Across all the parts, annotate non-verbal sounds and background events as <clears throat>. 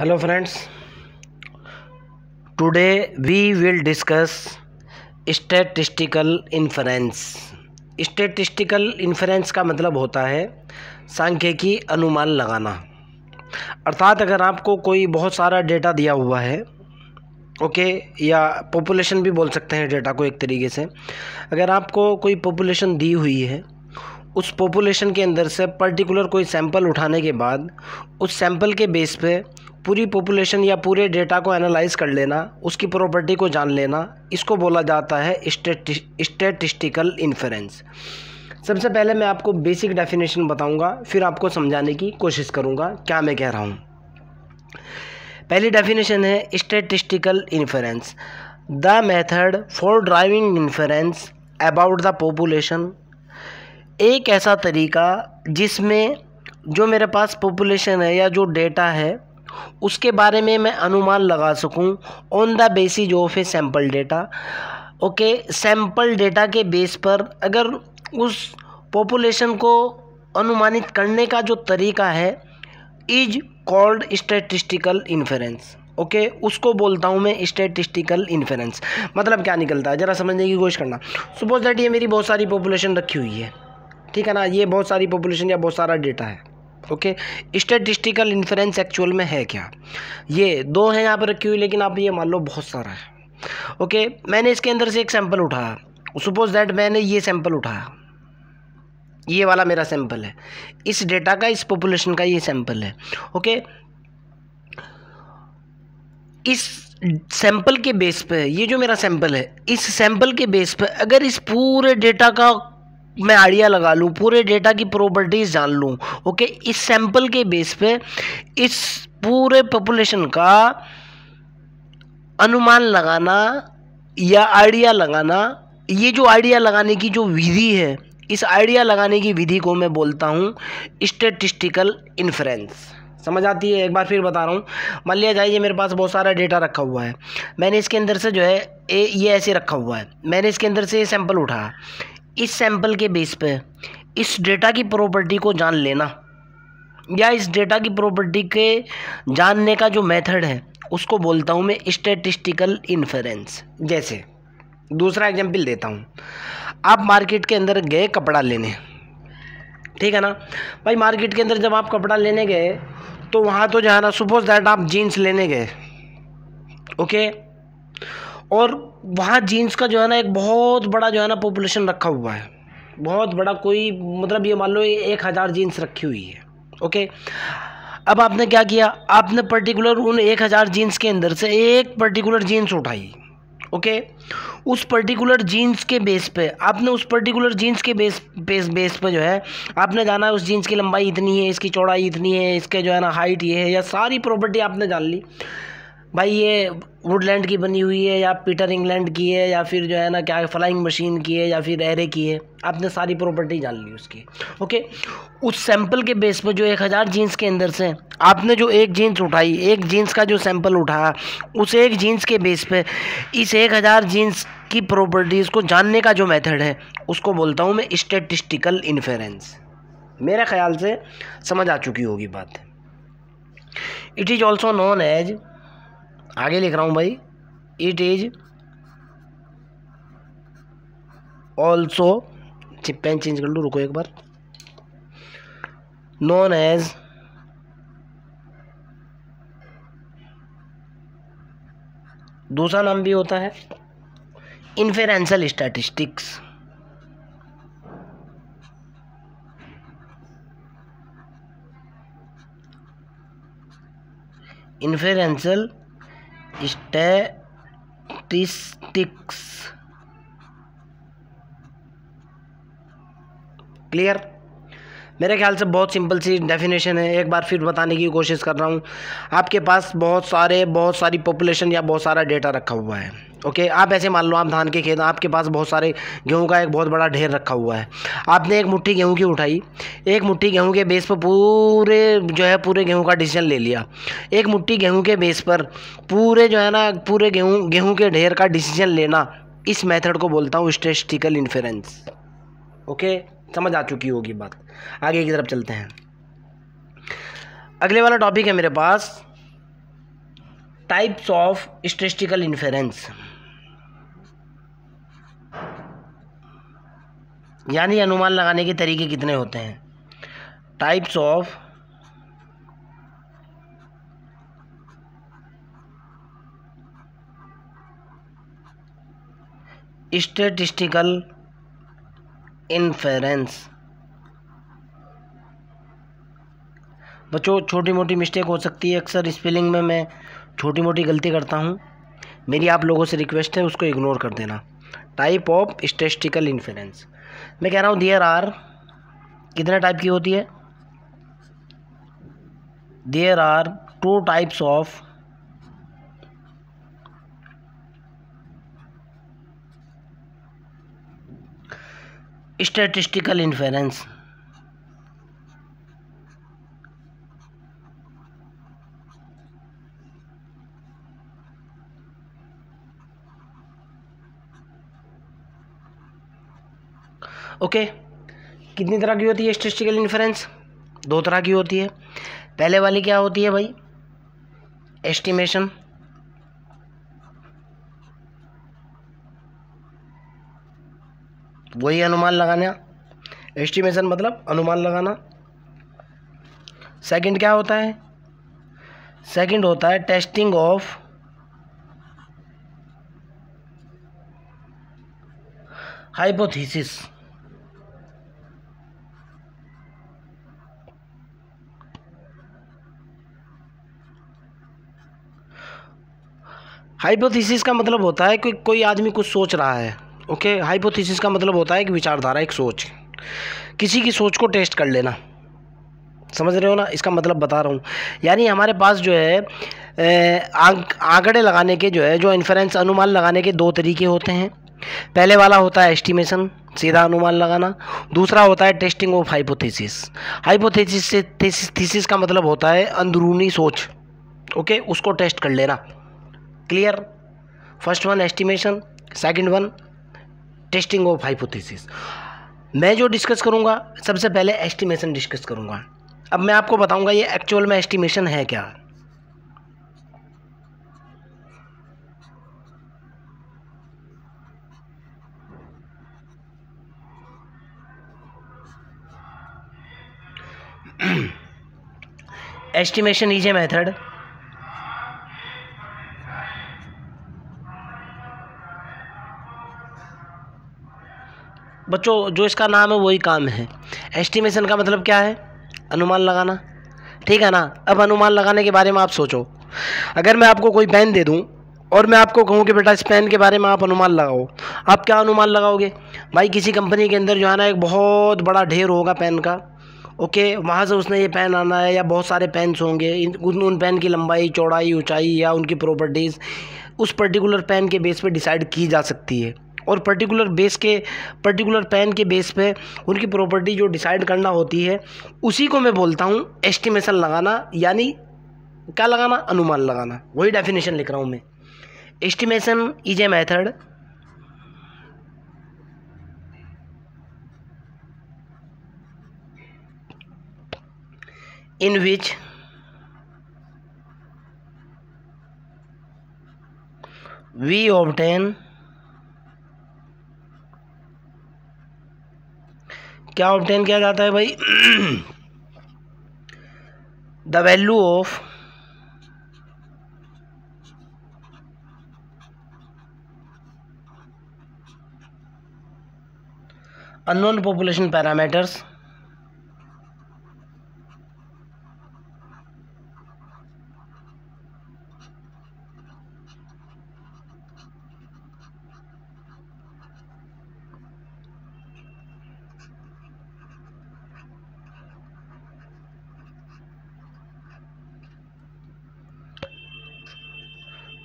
hello, friends. Today we will discuss statistical inference. Statistical inference का मतलब होता है सांख्यिकी अनुमान लगाना। अर्थात अगर आपको कोई बहुत सारा डेटा दिया हुआ है ओके या पॉपुलेशन भी बोल सकते हैं डेटा को एक तरीके से। अगर आपको कोई पॉपुलेशन दी हुई है, उस पॉपुलेशन के अंदर से पर्टिकुलर कोई सैंपल उठाने के बाद, उस सैंपल के बेस पे पूरी पॉपुलेशन या पूरे डेटा को एनालाइज कर लेना, उसकी प्रॉपर्टी को जान लेना, इसको बोला जाता है स्टेटिस्टिकल इन्फ्रेंस सबसे पहले मैं आपको बेसिक डेफिनेशन बताऊँगा, फिर आपको समझाने की कोशिश करूँगा, क्या मैं कह रहा हूँ। पहली डेफिनेशन है statistical inference the method for driving inference about the population एक ऐसा तरीका जिसमें जो मेरे पास पॉपुलेशन है या जो डेटा है उसके बारे में मैं अनुमान लगा सकूँ on the basis of a sample data okay sample data के बेस पर अगर उस पॉपुलेशन को अनुमानित करने का जो तरीका है is called statistical inference okay उसको बोलता हूँ मैं स्टेटिस्टिकल इन्फ्रेंस मतलब क्या निकलता है? ज़रा समझने की कोशिश करना। सपोज़ दैट ये मेरी बहुत सारी पॉपुलेशन रखी हुई है। ठीक है ना? ये बहुत सारी पॉपुलेशन या बहुत सारा डेटा है। ओके? स्टेटिस्टिकल इन्फ्रेंस एक्चुअल में है क्या? ये दो हैं यहाँ पर रखी हुई, लेकिन आप ये मान लो बहुत सारा है। ओके? मैंने इसके अंदर से एक सैंपल उठाया। सपोज़ दैट मैंने ये सैंपल उठाया। ये वाला मेरा सैंपल है। इस डेटा का, इस पॉपुलेशन का ये सैंपल है। ओके? इस सैंपल के बेस पे, ये जो मेरा सैंपल है, इस सैंपल के बेस पे अगर इस पूरे डेटा का मैं आइडिया लगा लूँ, पूरे डेटा की प्रॉपर्टीज़ जान लूँ। ओके इस सैंपल के बेस पे, इस पूरे पॉपुलेशन का अनुमान लगाना या आइडिया लगाना, ये जो आइडिया लगाने की जो विधि है, इस आइडिया लगाने की विधि को मैं बोलता हूँ स्टेटिस्टिकल इन्फ्रेंस समझ आती है? एक बार फिर बता रहा हूँ। मान लिया जाए, ये मेरे पास बहुत सारा डेटा रखा हुआ है। मैंने इसके अंदर से जो है, ए, ये ऐसे रखा हुआ है। मैंने इसके अंदर से ये सैंपल उठाया। इस सैंपल के बेस पे, इस डेटा की प्रॉपर्टी को जान लेना, या इस डेटा की प्रॉपर्टी के जानने का जो मेथड है, उसको बोलता हूँ मैं स्टेटिस्टिकल इन्फ्रेंस जैसे, दूसरा एग्जांपल देता हूँ। आप मार्केट के अंदर गए कपड़ा लेने। ठीक है ना? भाई मार्केट के अंदर जब आप कपड़ा लेने गए तो वहाँ तो जो है ना सुपोज दैट आप जीन्स लेने गए। ओके और वहाँ जीन्स का जो है ना एक बहुत बड़ा जो है ना पॉपुलेशन रखा हुआ है। बहुत बड़ा कोई मतलब ये मान लो एक हज़ार जीन्स रखी हुई है। ओके अब आपने क्या किया? आपने पर्टिकुलर उन एक हज़ार जीन्स के अंदर से एक पर्टिकुलर जीन्स उठाई। ओके उस पर्टिकुलर जीन्स के बेस पे, आपने उस पर्टिकुलर जीन्स के बेस बेस बेस पे जो है, आपने जाना है उस जीन्स की लंबाई इतनी है, इसकी चौड़ाई इतनी है, इसके जो है ना हाइट ये है, या सारी प्रॉपर्टी आपने जान ली। भाई ये वुडलैंड की बनी हुई है, या पीटर इंग्लैंड की है, या फिर जो है ना क्या, फ्लाइंग मशीन की है, या फिर एरे की है। आपने सारी प्रॉपर्टी जान ली उसकी। ओके? उस सैंपल के बेस पर जो एक हज़ार जीन्स के अंदर से आपने जो एक जीन्स उठाई, एक जीन्स का जो सैंपल उठाया, उस एक जीन्स के बेस पे इस एक हज़ार जीन्स की प्रॉपर्टीज़ को जानने का जो मेथड है, उसको बोलता हूँ मैं स्टेटिस्टिकल इन्फेरेंस मेरे ख्याल से समझ आ चुकी होगी बात। It is also known as आगे लिख रहा हूँ भाई। It is also pen change कर लूँ, रुको एक बार। नॉन एज दूसरा नाम भी होता है। Inferential statistics inferential statistics clear मेरे ख्याल से बहुत सिंपल सी डेफिनेशन है। एक बार फिर बताने की कोशिश कर रहा हूँ। आपके पास बहुत सारे, बहुत सारी पॉपुलेशन या बहुत सारा डेटा रखा हुआ है। ओके, आप ऐसे मान लो, आप धान के खेत आपके पास बहुत सारे गेहूँ का एक बहुत बड़ा ढेर रखा हुआ है। आपने एक मुट्ठी गेहूँ की उठाई, एक मुट्ठी गेहूँ के बेस पर पूरे जो है, पूरे गेहूँ का डिसीज़न ले लिया। एक मुट्ठी गेहूँ के बेस पर पूरे जो है ना, पूरे गेहूँ गेहूँ के ढेर का डिसीज़न लेना, इस मेथड को बोलता हूँ स्टेस्टिकल इन्फ्रेंस ओके, समझ आ चुकी होगी बात। आगे की तरफ़ चलते हैं। अगले वाला टॉपिक है मेरे पास टाइप्स ऑफ़ स्टेस्टिकल इन्फेरेंस यानी अनुमान लगाने के तरीके कितने होते हैं? टाइप्स ऑफ़ स्टेटिस्टिकल इन्फेरेंस बच्चों छोटी मोटी मिस्टेक हो सकती है अक्सर। स्पेलिंग में मैं छोटी मोटी गलती करता हूँ। मेरी आप लोगों से रिक्वेस्ट है, उसको इग्नोर कर देना। टाइप ऑफ़ स्टेस्टिकल इन्फेरेंस मैं कह रहा हूँ देयर आर कितने टाइप की होती है? There are two types of statistical inference okay. कितनी तरह की होती है स्टेटिस्टिकल इन्फ्रेंस दो तरह की होती है। पहले वाली क्या होती है भाई? एस्टिमेशन वही अनुमान लगाना। एस्टिमेशन मतलब अनुमान लगाना। सेकंड क्या होता है? सेकंड होता है टेस्टिंग ऑफ़ हाइपोथेसिस हाइपोथेसिस का मतलब होता है कि कोई आदमी कुछ सोच रहा है ओके हाइपोथेसिस का मतलब होता है कि विचारधारा एक सोच। किसी की सोच को टेस्ट कर लेना। समझ रहे हो ना? इसका मतलब बता रहा हूँ। यानी हमारे पास जो है आंकड़े लगाने के जो है, जो इन्फ्रेंस अनुमान लगाने के दो तरीके होते हैं। पहले वाला होता है एस्टिमेशन सीधा अनुमान लगाना। दूसरा होता है टेस्टिंग ऑफ़ हाइपोथेसिस हाइपोथेसिस से थीसिस का मतलब होता है अंदरूनी सोच ओके उसको टेस्ट कर लेना। Clear first one estimation second one testing of hypothesis मैं जो डिस्कस करूँगा, सबसे पहले एस्टिमेशन डिस्कस करूँगा। अब मैं आपको बताऊँगा, ये एक्चुअल में एस्टिमेशन है क्या? <clears throat> Estimation is a method. बच्चों, जो इसका नाम है, वही काम है। एस्टिमेशन का मतलब क्या है? अनुमान लगाना। ठीक है ना? अब अनुमान लगाने के बारे में आप सोचो। अगर मैं आपको कोई पेन दे दूँ, और मैं आपको कहूँ कि बेटा, इस पेन के बारे में आप अनुमान लगाओ। आप क्या अनुमान लगाओगे? भाई, किसी कंपनी के अंदर जो है ना, एक बहुत बड़ा ढेर होगा पेन का। ओके? वहाँ से उसने ये पेन आना है, या बहुत सारे पेन्स होंगे। उन उन पेन की लंबाई, चौड़ाई, ऊंचाई, या उनकी प्रॉपर्टीज़ उस पर्टिकुलर पेन के बेस पे डिसाइड की जा सकती है। और पर्टिकुलर बेस के पर्टिकुलर पेन के बेस पे उनकी प्रॉपर्टी जो डिसाइड करना होती है, उसी को मैं बोलता हूँ एस्टिमेशन लगाना, यानी क्या लगाना? अनुमान लगाना। वही डेफिनेशन लिख रहा हूँ मैं। Estimation is a method in which we obtain क्या ऑप्टेन किया जाता है भाई? The value of unknown population parameters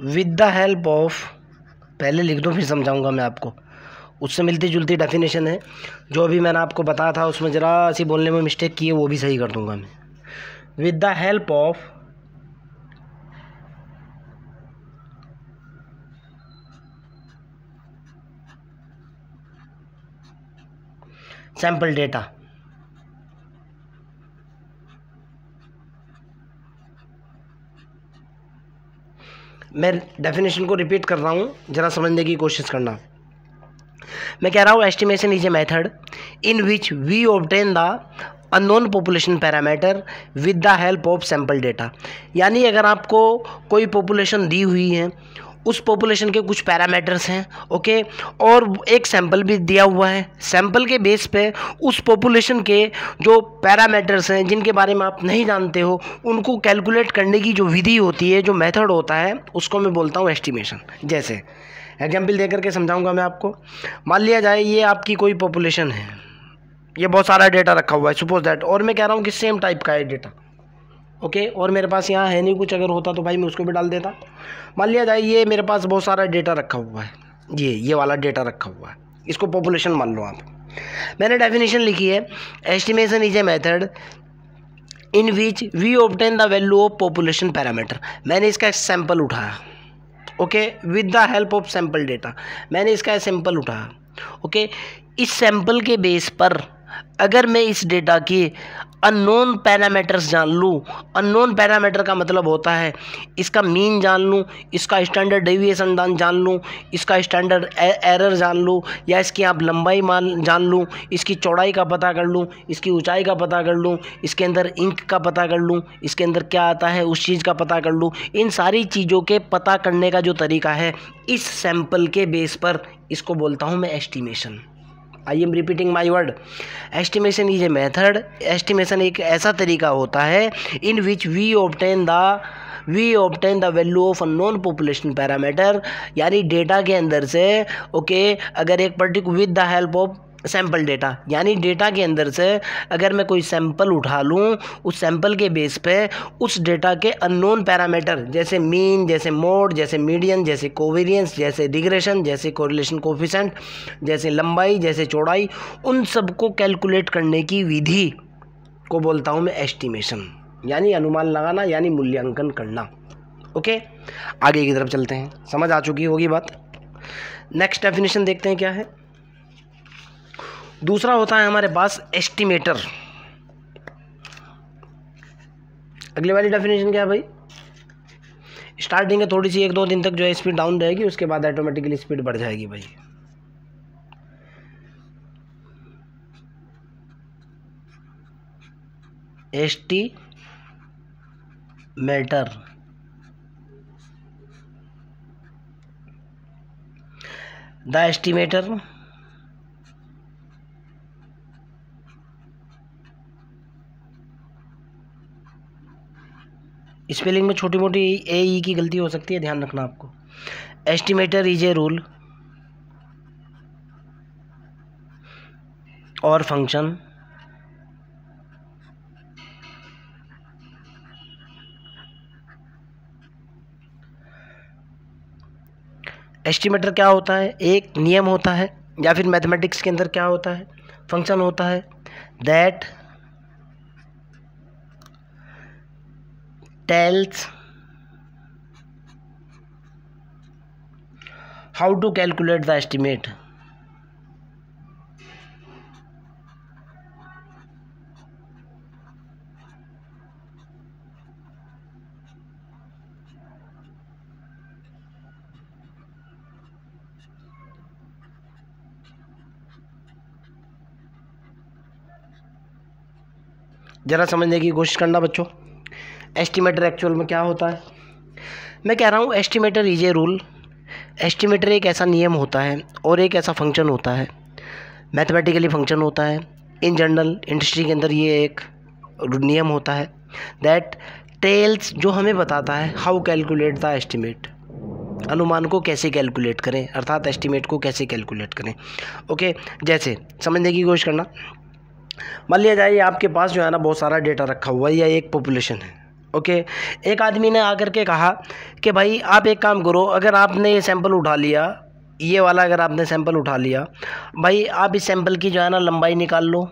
with the help of पहले लिख दो, फिर समझाऊँगा मैं आपको। उससे मिलती जुलती डेफिनेशन है। जो अभी मैंने आपको बताया था, उसमें ज़रा सी बोलने में मिस्टेक की है, वो भी सही कर दूँगा मैं। With the help of sample data मैं डेफिनेशन को रिपीट कर रहा हूँ, ज़रा समझने की कोशिश करना। मैं कह रहा हूँ estimation is a method in which we obtain the unknown population parameter with the help of sample data यानी अगर आपको कोई पॉपुलेशन दी हुई है उस पॉपुलेशन के कुछ पैरामीटर्स हैं ओके और एक सैंपल भी दिया हुआ है। सैंपल के बेस पे उस पॉपुलेशन के जो पैरामीटर्स हैं, जिनके बारे में आप नहीं जानते हो, उनको कैलकुलेट करने की जो विधि होती है, जो मेथड होता है, उसको मैं बोलता हूँ एस्टिमेशन जैसे एग्ज़ाम्पल दे करके समझाऊँगा मैं आपको। मान लिया जाए, ये आपकी कोई पॉपुलेशन है। ये बहुत सारा डेटा रखा हुआ है सपोज़ दैट और मैं कह रहा हूँ कि सेम टाइप का है डेटा ओके? और मेरे पास यहाँ है नहीं कुछ, अगर होता तो भाई मैं उसको भी डाल देता। मान लिया जाए, ये मेरे पास बहुत सारा डेटा रखा हुआ है। ये ये वाला डेटा रखा हुआ है। इसको पॉपुलेशन मान लो आप। मैंने डेफिनेशन लिखी है estimation is a method in which we obtain the value of population parameter मैंने इसका सैंपल उठाया, okay? With the help of sample data मैंने इसका सैंपल उठाया, ओके? इस सैंपल के बेस पर अगर मैं इस डेटा की अननोन पैरामीटर्स जान लूँ। अननोन पैरामीटर का मतलब होता है, इसका मीन जान लूँ, इसका स्टैंडर्ड डेविएशन जान लूँ, इसका स्टैंडर्ड एरर जान लूँ, या इसकी आप लंबाई मान, जान लूँ, इसकी चौड़ाई का पता कर लूँ, इसकी ऊंचाई का पता कर लूँ, इसके अंदर इंक का पता कर लूँ, इसके अंदर क्या आता है, उस चीज़ का पता कर लूँ। इन सारी चीज़ों के पता करने का जो तरीका है, इस सैंपल के बेस पर इसको बोलता हूँ मैं estimation. I am repeating my word. Estimation is a method. Estimation एक ऐसा तरीका होता है in which we obtain the we obtain the value of a non population parameter यानी डेटा के अंदर से ओके okay, अगर एक पर्टिक with the help of sample data यानी डेटा के अंदर से अगर मैं कोई सैंपल उठा लूँ, उस सैंपल के बेस पे उस डेटा के अननोन पैरामीटर जैसे मीन जैसे मोड जैसे मीडियन जैसे कोवेरियंस जैसे डिग्रेशन जैसे कोरिलेशन कोफिशेंट जैसे लंबाई, जैसे चौड़ाई, उन सबको कैलकुलेट करने की विधि को बोलता हूँ मैं एस्टिमेशन यानी अनुमान लगाना, यानी मूल्यांकन करना। ओके? आगे की तरफ़ चलते हैं। समझ आ चुकी होगी बात। नेक्स्ट डेफिनेशन देखते हैं क्या है। दूसरा होता है हमारे पास एस्टिमेटर अगली वाली डेफिनेशन क्या है भाई? स्टार्टिंग है, थोड़ी सी एक दो दिन तक जो है स्पीड डाउन रहेगी, उसके बाद ऑटोमेटिकली स्पीड बढ़ जाएगी भाई। Estimator the estimator spelling में छोटी मोटी ए ई की गलती हो सकती है, ध्यान रखना आपको। एस्टिमेटर इज़ ए रूल और फ़ंक्शन एस्टिमेटर क्या होता है? एक नियम होता है, या फिर मैथमेटिक्स के अंदर क्या होता है? फ़ंक्शन होता है that tells how to calculate the estimate ज़रा समझने की कोशिश करना बच्चों एस्टिमेटर एक्चुअल में क्या होता है? मैं कह रहा हूँ estimator is a rule estimator एक ऐसा नियम होता है और एक ऐसा फ़ंक्शन होता है. मैथमेटिकली फ़ंक्शन होता है. इन जनरल इंडस्ट्री के अंदर ये एक नियम होता है दैट टेल्स जो हमें बताता है हाउ कैलकुलेट द एस्टिमेट अनुमान को कैसे कैलकुलेट करें? अर्थात एस्टिमेट को कैसे कैलकुलेट करें? ओके जैसे, समझने की कोशिश करना. मान लिया जाए आपके पास जो है ना, बहुत सारा डेटा रखा हुआ है, या एक पॉपुलेशन है. ओके? एक आदमी ने आकर के कहा कि भाई, आप एक काम करो, अगर आपने ये सैंपल उठा लिया, ये वाला अगर आपने सैंपल उठा लिया, भाई, आप इस सैंपल की जो है ना लंबाई निकाल लो,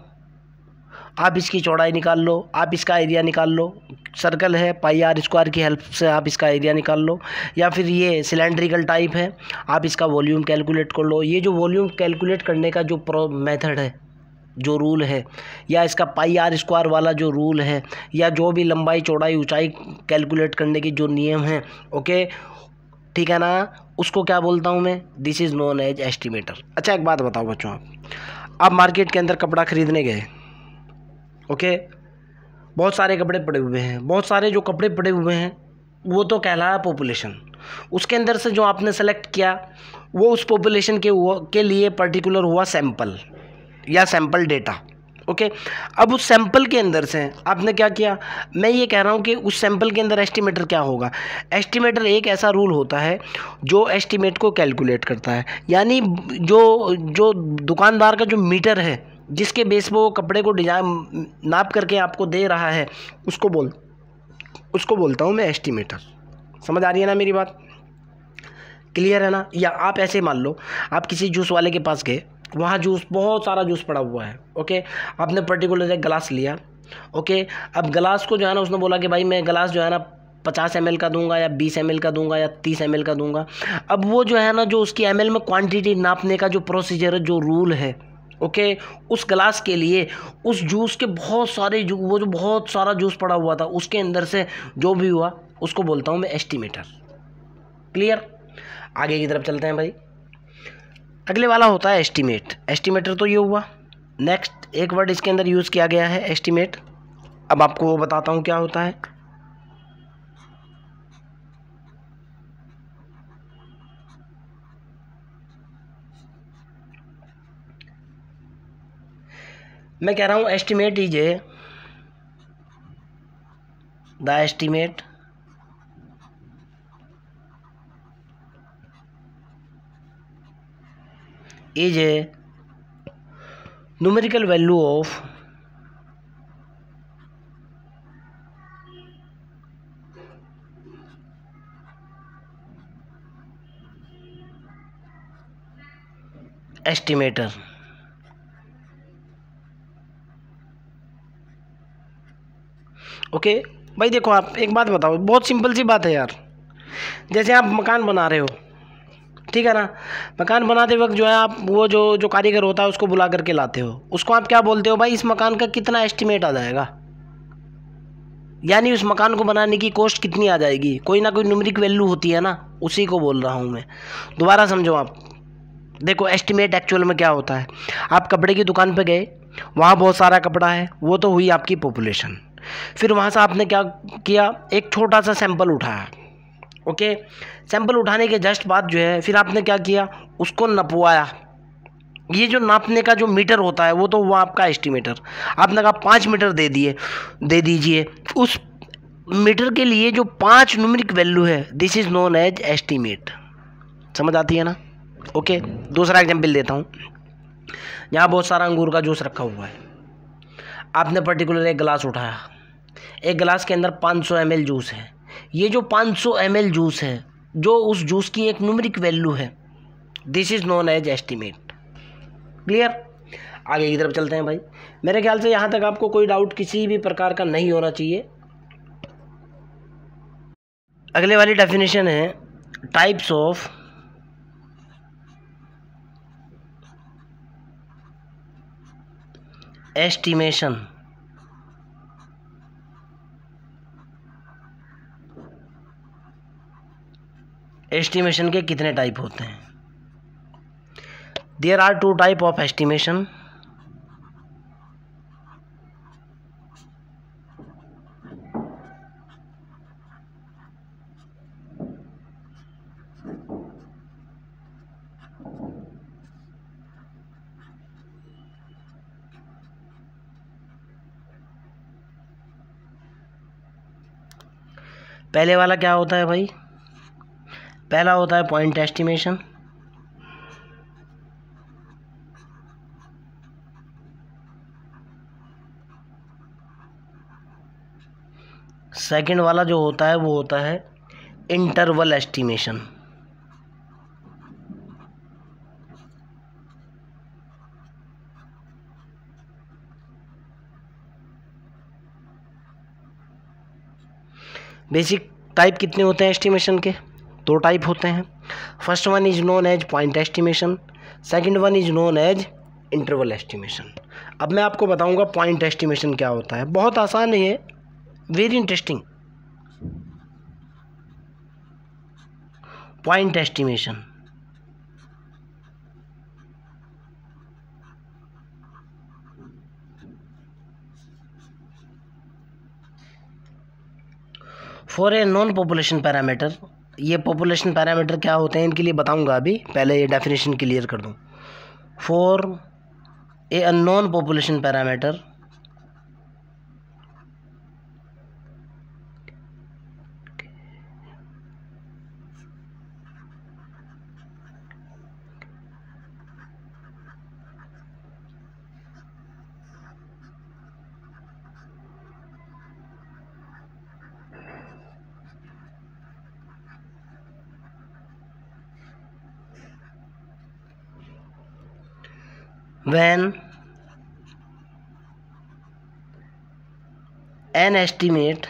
आप इसकी चौड़ाई निकाल लो, आप इसका एरिया निकाल लो सर्कल है पाई आर स्क्वायर की हेल्प से आप इसका एरिया निकाल लो, या फिर ये सिलेंड्रिकल टाइप है, आप इसका वॉल्यूम कैलकुलेट कर लो। ये जो वॉल्यूम कैलकुलेट करने का जो प्रो मेथड है जो रूल है, या इसका पाई आर स्क्वायर वाला जो रूल है, या जो भी लंबाई, चौड़ाई, ऊंचाई कैलकुलेट करने की जो नियम है ओके ठीक है ना? उसको क्या बोलता हूँ मैं? This is known as estimator अच्छा एक बात बताओ बच्चों आप। आप मार्केट के अंदर कपड़ा ख़रीदने गए ओके बहुत सारे कपड़े पड़े हुए हैं। बहुत सारे जो कपड़े पड़े हुए हैं, वो तो कहलाया पॉपुलेशन उसके अंदर से जो आपने सेलेक्ट किया, वो उस पॉपुलेशन के के लिए पर्टिकुलर हुआ सैंपल या सैंपल डेटा ओके अब उस सैंपल के अंदर से आपने क्या किया? मैं ये कह रहा हूँ कि उस सैंपल के अंदर एस्टिमेटर क्या होगा? एस्टिमेटर एक ऐसा रूल होता है जो एस्टिमेट को कैलकुलेट करता है। यानी जो जो दुकानदार का जो मीटर है, जिसके बेस पर वो कपड़े को डिज़ाइन नाप करके आपको दे रहा है, उसको बोल, उसको बोलता हूँ मैं एस्टिमेटर समझ आ रही है ना मेरी बात? क्लियर है ना? या आप ऐसे मान लो, आप किसी जूस वाले के पास गए वहाँ जूस, बहुत सारा जूस पड़ा हुआ है, ओके? आपने पर्टिकुलर एक गिलास लिया, ओके? अब गिलास को जो है ना, उसने बोला कि भाई मैं गिलास जो है ना पचास एम का दूँगा या बीस एम का दूँगा या तीस एम का दूँगा। अब वो जो है ना, जो उसकी एम में क्वांटिटी नापने का जो प्रोसीजर है, जो रूल है, ओके? उस गिलास के लिए, उस जूस के बहुत सारे जू, वो जो बहुत सारा जूस पड़ा हुआ था, उसके अंदर से जो भी हुआ, उसको बोलता हूँ मैं एस्टिमेटर क्लियर आगे की तरफ़ चलते हैं भाई। अगले वाला होता है एस्टीमेट एस्टीमेटर तो ये हुआ. नेक्स्ट एक वर्ड इसके अंदर यूज़ किया गया है एस्टीमेट अब आपको वो बताता हूँ क्या होता है. मैं कह रहा हूँ estimate is a the estimate is a numerical value of estimator. Okay okay, भाई देखो आप एक बात बताओ बहुत सिंपल सी बात है यार। जैसे आप मकान बना रहे हो ठीक है ना? मकान बनाते वक्त जो है आप वो जो जो कारीगर होता है, उसको बुला करके लाते हो। उसको आप क्या बोलते हो भाई? इस मकान का कितना एस्टिमेट आ जाएगा? यानी उस मकान को बनाने की कॉस्ट कितनी आ जाएगी? कोई ना कोई न्यूमरिक वैल्यू होती है ना? उसी को बोल रहा हूँ मैं। दोबारा समझो आप। देखो एस्टिमेट एक्चुअल में क्या होता है? आप कपड़े की दुकान पर गए, वहाँ बहुत सारा कपड़ा है, वो तो हुई आपकी पॉपुलेशन फिर वहाँ से आपने क्या किया? एक छोटा सा सैंपल उठाया। ओके? सैंपल उठाने के जस्ट बाद जो है, फिर आपने क्या किया? उसको नपवाया। ये जो नापने का जो मीटर होता है, वो तो वो आपका एस्टिमेटर। आपने कहा पाँच मीटर दे दिए, दे दीजिए। उस मीटर के लिए जो पाँच न्यूमरिक वैल्यू है this is known as estimate समझ आती है ना? ओके? दूसरा एग्ज़ाम्पल देता हूँ। यहाँ बहुत सारा अंगूर का जूस रखा हुआ है। आपने पर्टिकुलर एक गिलास उठाया। एक गिलास के अंदर 500 सौ जूस है। ये जो 500 सौ जूस है, जो उस जूस की एक न्यूमरिक वैल्यू है this is known as estimate clear आगे की तरफ़ चलते हैं भाई। मेरे ख्याल से यहाँ तक आपको कोई डाउट किसी भी प्रकार का नहीं होना चाहिए। अगले वाली डेफिनेशन है टाइप्स ऑफ़ एस्टिमेशन एस्टिमेशन के कितने टाइप होते हैं? There are two type of estimation पहले वाला क्या होता है भाई? पहला होता है पॉइंट एस्टिमेशन सेकंड वाला जो होता है, वो होता है इंटरवल एस्टिमेशन बेसिक टाइप कितने होते हैं एस्टिमेशन के? दो टाइप होते हैं। First one is known as point estimation second one is known as interval estimation अब मैं आपको बताऊँगा पॉइंट एस्टिमेशन क्या होता है। बहुत आसान है very interesting point estimation for a non population parameter ये पॉपुलेशन पैरामीटर क्या होते हैं, इनके लिए बताऊँगा अभी। पहले ये डेफिनेशन क्लियर कर दूँ। For a unknown population parameter when an estimate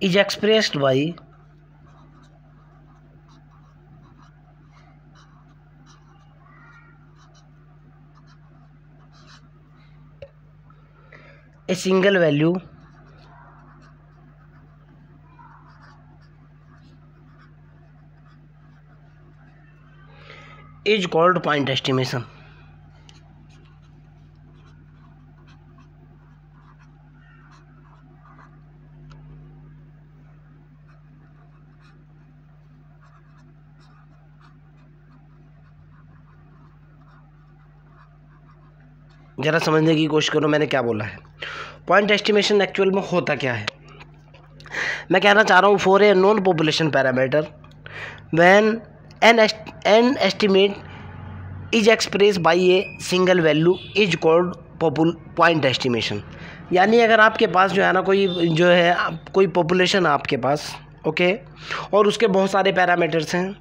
is expressed by a single value is called point estimation. ज़रा समझने की कोशिश करो, मैंने क्या बोला है? पॉइंट एस्टिमेशन एक्चुअल में होता क्या है? मैं कहना चाह रहा हूँ for a non population parameter when an an estimate is express by a single value is called पॉपुल point estimation यानी अगर आपके पास जो है ना कोई, जो है, कोई पॉपुलेशन आपके पास ओके okay? और उसके बहुत सारे पैरामीटर्स हैं।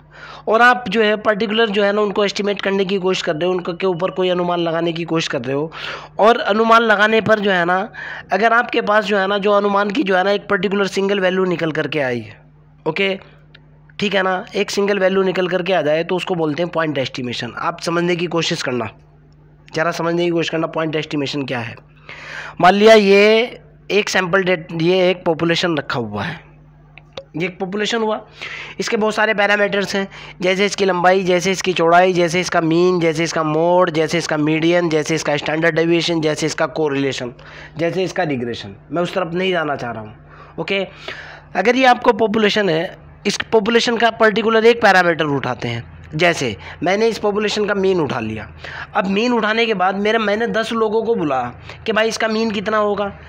और आप जो है पर्टिकुलर जो है ना उनको एस्टिमेट करने की कोशिश कर रहे हो, उनके ऊपर कोई अनुमान लगाने की कोशिश कर रहे हो। और अनुमान लगाने पर जो है ना, अगर आपके पास जो है ना, जो अनुमान की जो है ना एक पर्टिकुलर सिंगल वैल्यू निकल करके आई ओके ठीक है ना? एक सिंगल वैल्यू निकल करके आ जाए तो उसको बोलते हैं पॉइंट एस्टिमेशन आप समझने की कोशिश करना। ज़रा समझने की कोशिश करना पॉइंट एस्टिमेशन क्या है। मान लिया ये एक सैंपल डेट ये एक पॉपुलेशन रखा हुआ है। ये एक पॉपुलेशन हुआ। इसके बहुत सारे पैरामीटर्स हैं। जैसे इसकी लंबाई, जैसे इसकी चौड़ाई, जैसे इसका मीन जैसे इसका मोड जैसे इसका मीडियन जैसे इसका स्टैंडर्ड डेविएशन जैसे इसका कोरिलेशन जैसे इसका डिग्रेशन मैं उस तरफ़ नहीं जाना चाह रहा हूँ। ओके अगर ये आपको पॉपुलेशन है इस पॉपुलेशन का पर्टिकुलर एक पैरामीटर उठाते हैं। जैसे, मैंने इस पॉपुलेशन का मीन उठा लिया। अब मीन उठाने के बाद मेरे, मैंने दस लोगों को बुला कि भाई इसका मीन कितना होगा?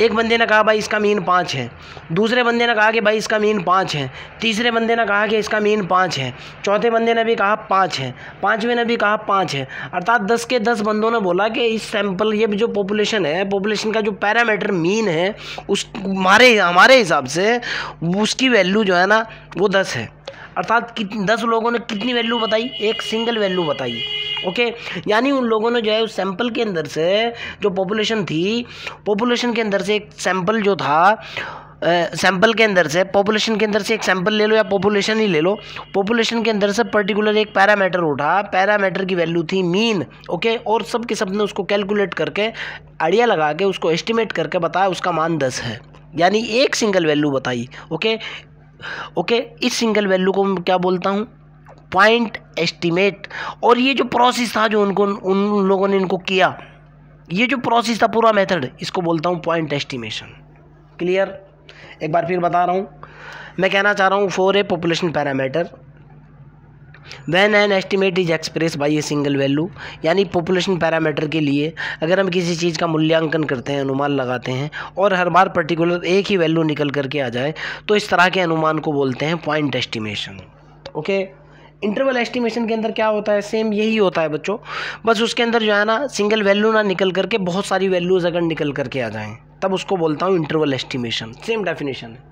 एक बंदे ने कहा, भाई इसका मीन पाँच है। दूसरे बंदे ने कहा कि, भाई इसका मीन पाँच है। तीसरे बंदे ने कहा कि, इसका मीन पाँच है। चौथे बंदे ने भी कहा, पाँच है। पाँचवें ने भी कहा, पाँच है। अर्थात दस के दस बंदों ने बोला कि इस सैंपल ये जो पॉपुलेशन है पॉपुलेशन का जो पैरामीटर मीन है, उस, हमारे हमारे हिसाब से, उसकी वैल्यू जो है ना, वो दस है। अर्थात दस लोगों ने कितनी वैल्यू बताई? एक सिंगल वैल्यू बताई। ओके यानी उन लोगों ने जो है, उस सैंपल के अंदर से जो पॉपुलेशन थी पॉपुलेशन के अंदर से एक सैंपल जो था सैंपल के अंदर से पॉपुलेशन के अंदर से एक सैंपल ले लो या पॉपुलेशन ही ले लो। पॉपुलेशन के अंदर से पर्टिकुलर एक पैरामीटर उठा। पैरामीटर की वैल्यू थी मीन ओके और सब के सबने उसको कैलकुलेट करके आइडिया लगा के उसको एस्टिमेट करके बताया, उसका मान दस है। यानी एक सिंगल वैल्यू बताई। Okay okay? इस सिंगल वैल्यू को मैं क्या बोलता हूँ? पॉइंट एस्टिमेट और ये जो प्रोसेस था जो उनको, उन लोगों ने इनको किया, ये जो प्रोसेस था पूरा मेथड इसको बोलता हूँ पॉइंट एस्टिमेशन क्लियर एक बार फिर बता रहा हूँ। मैं कहना चाह रहा हूँ for a population parameter when an estimate is express by a single value यानी पॉपुलेशन पैरामीटर के लिए, अगर हम किसी चीज़ का मूल्यांकन करते हैं, अनुमान लगाते हैं, और हर बार पर्टिकुलर एक ही वैल्यू निकल करके आ जाए तो इस तरह के अनुमान को बोलते हैं point estimation okay interval estimation के अंदर क्या होता है? सेम यही होता है बच्चों. बस उसके अंदर जो है ना सिंगल वैल्यू ना निकल करके बहुत सारी वैल्यूज़ अगर निकल करके आ जाएँ, तब उसको बोलता हूँ इंटरवल एस्टिमेशन सेम डेफिनेशन है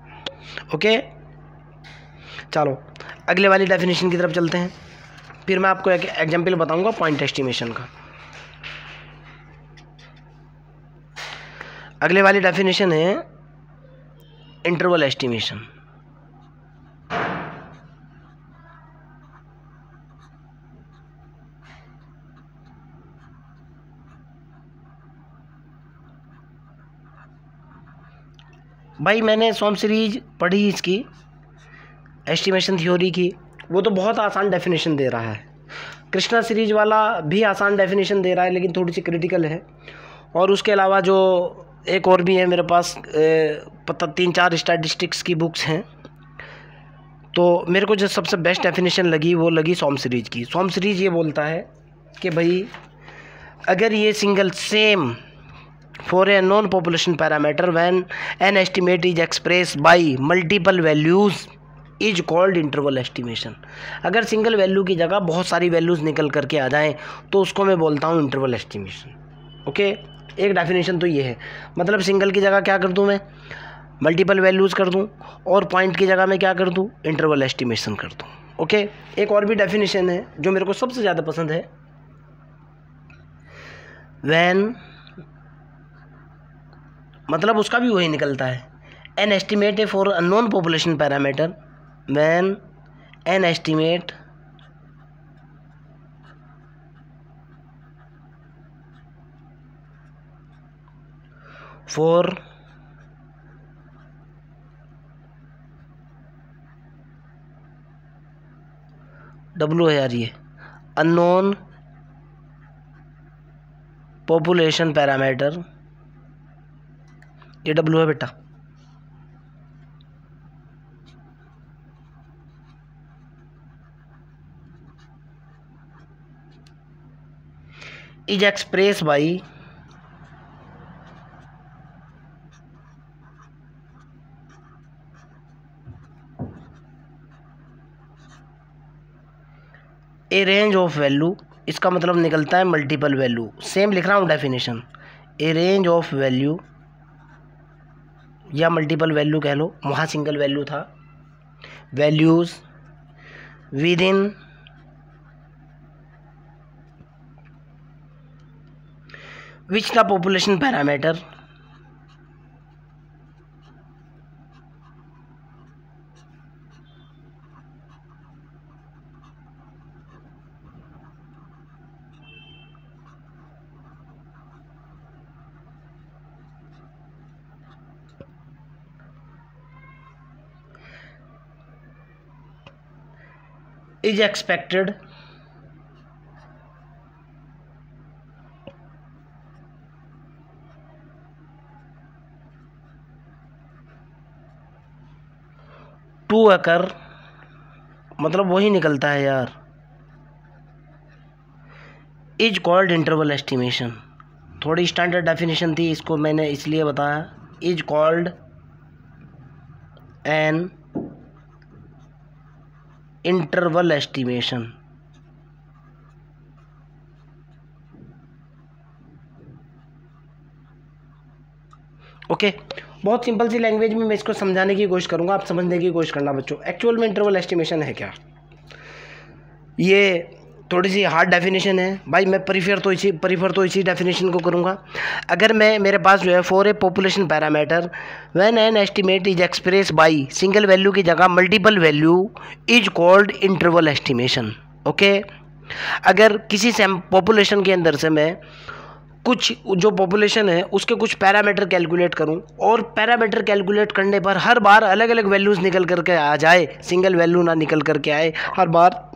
ओके चलो, अगले वाली डेफिनेशन की तरफ़ चलते हैं। फिर मैं आपको एक एग्ज़ाम्पल बताऊँगा पॉइंट एस्टिमेशन का। अगले वाली डेफिनेशन है इंटरवल एस्टिमेशन भाई, मैंने सोम सीरीज़ पढ़ी इसकी। एस्टिमेशन थ्योरी की, वो तो बहुत आसान डेफिनेशन दे रहा है। कृष्णा सीरीज़ वाला भी आसान डेफिनेशन दे रहा है, लेकिन थोड़ी सी क्रिटिकल है। और उसके अलावा जो एक और भी है मेरे पास पता, तीन चार स्टैटिस्टिक्स की बुक्स हैं। तो मेरे को जो सबसे बेस्ट डेफिनेशन लगी, वो लगी सोम सीरीज़ की। सोम सीरीज़ ये बोलता है कि भाई, अगर ये single same for a non population parameter when an estimate is express by multiple values is called interval estimation अगर सिंगल वैल्यू की जगह बहुत सारी वैल्यूज़ निकल करके आ जाएँ तो उसको मैं बोलता हूँ इंटरवल एस्टिमेशन ओके एक डेफिनेशन तो ये है। मतलब सिंगल की जगह क्या कर दूँ मैं? मल्टीपल वैल्यूज़ कर दूँ और पॉइंट की जगह मैं क्या कर दूँ? इंटरवल एस्टिमेशन कर दूँ. ओके एक और भी डेफिनेशन है, जो मेरे को सबसे ज़्यादा पसंद है। वैन मतलब उसका भी वही निकलता है। An estimate for non population parameter when an estimate for W है यार ये अननोन पॉपुलेशन पैरामीटर ये डब्लू है बेटा। Is express by a range of value इसका मतलब निकलता है मल्टीपल वैल्यू सेम लिख रहा हूँ definition a range of value या मल्टीपल वैल्यू कह लो, वहाँ सिंगल वैल्यू था। Values within which the population parameter is expected to occur मतलब वही निकलता है यार। इज़ कॉल्ड इंटरवल एस्टिमेशन थोड़ी स्टैंडर्ड डेफिनेशन थी, इसको मैंने इसलिए बताया। Is called an interval estimation okay बहुत सिंपल सी लैंग्वेज में मैं इसको समझाने की कोशिश करूँगा, आप समझने की कोशिश करना बच्चों। एक्चुअल में इंटरवल एस्टिमेशन है क्या? ये थोड़ी सी हार्ड डेफिनेशन है। भाई, मैं प्रीफर तो इसी प्रीफर तो इसी डेफिनेशन को करूँगा। अगर मैं, मेरे पास जो है for a population parameter when an estimate is express by single value की जगह multiple value is called interval estimation okay अगर किसी पॉपुलेशन के अंदर से मैं कुछ जो पॉपुलेशन है, उसके कुछ पैरामीटर कैलकुलेट करूँ और पैरामीटर कैलकुलेट करने पर हर बार अलग अलग वैल्यूज़ निकल करके आ जाए सिंगल वैल्यू ना निकल करके आए, हर बार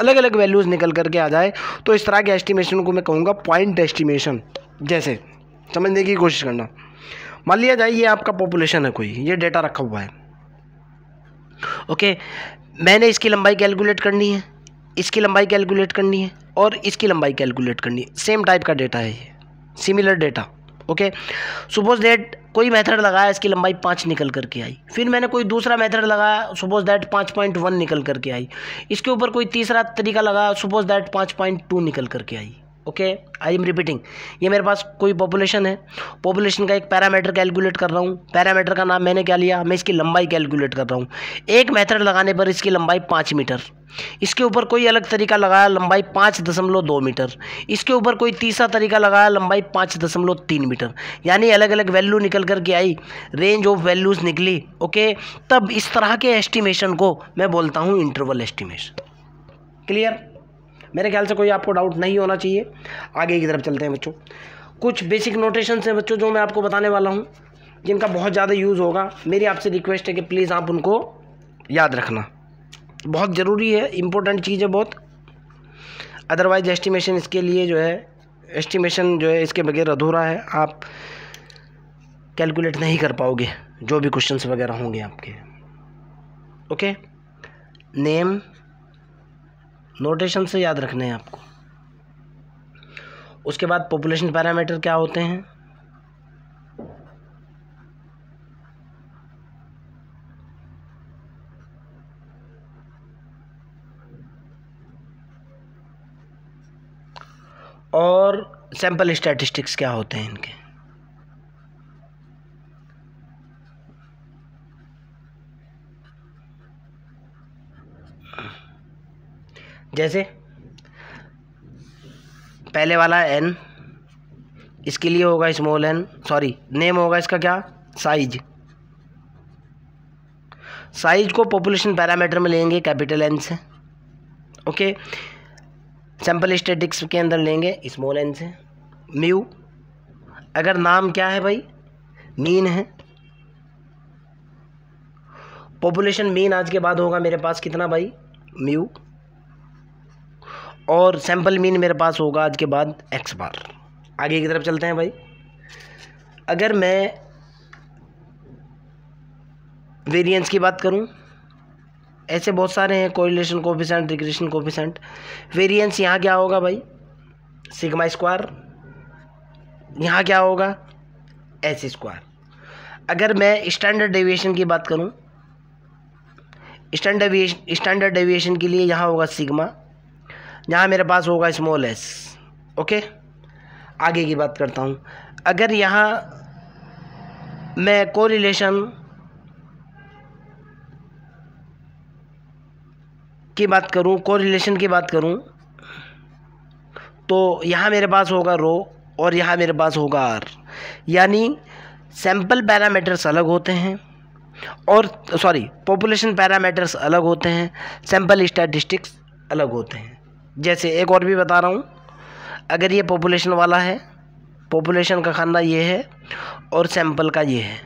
अलग अलग वैल्यूज़ निकल करके आ जाए तो इस तरह के एस्टिमेशन को मैं कहूँगा पॉइंट एस्टिमेशन जैसे, समझने की कोशिश करना। मान लिया जाए ये आपका पॉपुलेशन है कोई, ये डेटा रखा हुआ है। ओके मैंने इसकी लंबाई कैलकुलेट करनी है, इसकी लंबाई कैलकुलेट करनी है और इसकी लंबाई कैलकुलेट करनी। है सेम टाइप का डेटा है ये। Similar data okay suppose that कोई मेथड लगाया, इसकी लंबाई पाँच निकल करके आई। फिर मैंने कोई दूसरा मेथड लगाया सपोज़ दैट पाँच पॉइंट वन निकल करके आई। इसके ऊपर कोई तीसरा तरीका लगाया सपोज़ दैट पाँच पॉइंट टू निकल करके आई। ओके आई एम रिपीटिंग ये मेरे पास कोई पॉपुलेशन है। पॉपुलेशन का एक पैरामीटर कैलकुलेट कर रहा हूँ। पैरामीटर का नाम मैंने क्या लिया? मैं इसकी लंबाई कैलकुलेट कर रहा हूँ। एक मेथड लगाने पर इसकी लंबाई पाँच मीटर। इसके ऊपर कोई अलग तरीका लगाया लंबाई पाँच दशमलव दो मीटर। इसके ऊपर कोई तीसरा तरीका लगाया लंबाई पाँच दशमलव तीन मीटर। यानी अलग अलग वैल्यू निकल कर के आई। रेंज ऑफ़ वैल्यूज़ निकली। ओके तब इस तरह के एस्टिमेशन को मैं बोलता हूँ इंटरवल एस्टिमेशन क्लियर मेरे ख्याल से कोई आपको डाउट नहीं होना चाहिए। आगे की तरफ़ चलते हैं बच्चों। कुछ बेसिक नोटेशन हैं बच्चों, जो मैं आपको बताने वाला हूँ, जिनका बहुत ज़्यादा यूज़ होगा। मेरी आपसे रिक्वेस्ट है कि प्लीज़ आप उनको याद रखना। बहुत ज़रूरी है इम्पोर्टेंट चीज़ है बहुत। अदरवाइज़ एस्टिमेशन इसके लिए जो है एस्टिमेशन जो है, इसके बगैर अधूरा है। आप कैलकुलेट नहीं कर पाओगे, जो भी क्वेश्चंस वगैरह होंगे आपके। ओके नेम नोटेशन से याद रखने हैं आपको। उसके बाद पॉपुलेशन पैरामीटर क्या होते हैं? और सैंपल स्टैटिस्टिक्स क्या होते हैं इनके? जैसे, पहले वाला एन इसके लिए होगा स्मॉल एन सॉरी नेम होगा इसका क्या? साइज़ साइज़ को पॉपुलेशन पैरामीटर में लेंगे कैपिटल एन से ओके सैंपल स्टेटिक्स के अंदर लेंगे स्मॉल एन से म्यू अगर नाम क्या है भाई? मीन है. पॉपुलेशन मीन आज के बाद होगा मेरे पास कितना भाई? म्यू और सैंपल मीन मेरे पास होगा आज के बाद एक्स बार आगे की तरफ़ चलते हैं भाई। अगर मैं वेरिएंस की बात करूँ, ऐसे बहुत सारे हैं correlation coefficient regression coefficient variance यहाँ क्या होगा भाई? सिग्मा स्क्वायर यहाँ क्या होगा? एस स्क्वायर अगर मैं स्टैंडर्ड डेविएशन की बात करूँ स्टैंडर्ड स्टैंडर्ड डेविएशन के लिए यहाँ होगा सिग्मा यहाँ मेरे पास होगा स्मॉल एस ओके आगे की बात करता हूँ। अगर यहाँ मैं कोरिलेशन की बात करूँ कोरिलेशन की बात करूँ तो यहाँ मेरे पास होगा रो और यहाँ मेरे पास होगा आर यानी सैंपल पैरामीटर्स अलग होते हैं और सॉरी पॉपुलेशन पैरामीटर्स अलग होते हैं सैंपल स्टैटिस्टिक्स अलग होते हैं। जैसे एक और भी बता रहा हूँ, अगर ये पॉपुलेशन वाला है पॉपुलेशन का खाना ये है और सैंपल का ये है।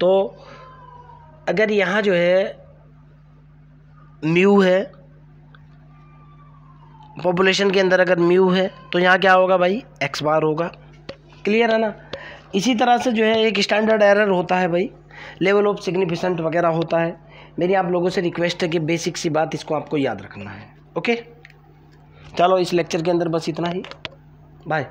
तो अगर यहाँ जो है म्यू है पॉपुलेशन के अंदर अगर म्यू है तो यहाँ क्या होगा भाई? एक्स बार होगा। क्लियर है ना? इसी तरह से जो है, एक स्टैंडर्ड एरर होता है भाई। लेवल ऑफ़ सिग्निफिकेंट वगैरह होता है। मेरी आप लोगों से रिक्वेस्ट है कि बेसिक सी बात इसको आपको याद रखना है। ओके चलो इस लेक्चर के अंदर बस इतना ही। बाय